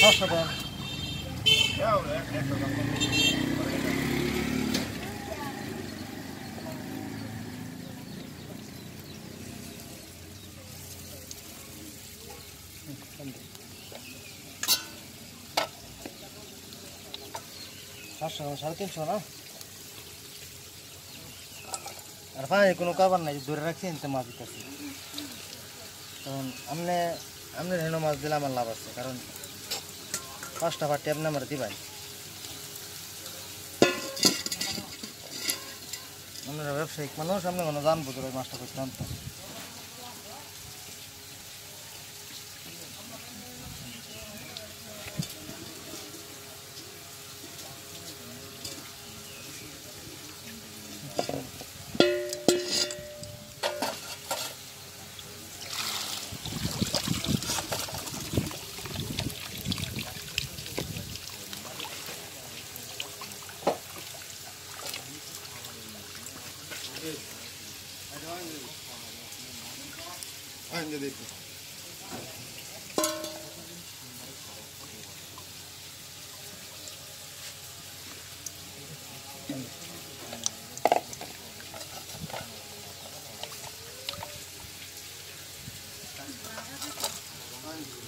ছশো দেন সাতশো সাড়ে তিনশো না? আর ভাই, কোনো কাবার নাই, ধরে রাখছি, এনতে মাছ দিতেছি। কারণ আমনে আমনে হেন মাছ দিলে আমার লাভ আছে, কারণ পাঁচটা পাটি আপনি নাম্বার দিবাই আমরা ব্যবসায়িক মানুষ আমরা কোনো জানব তোর মাছটা করতে Evet. Hadi aynı dedik. Aynı dedik. Thank you.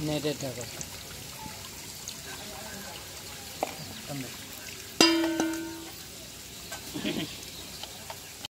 নেটের টাকা সামনে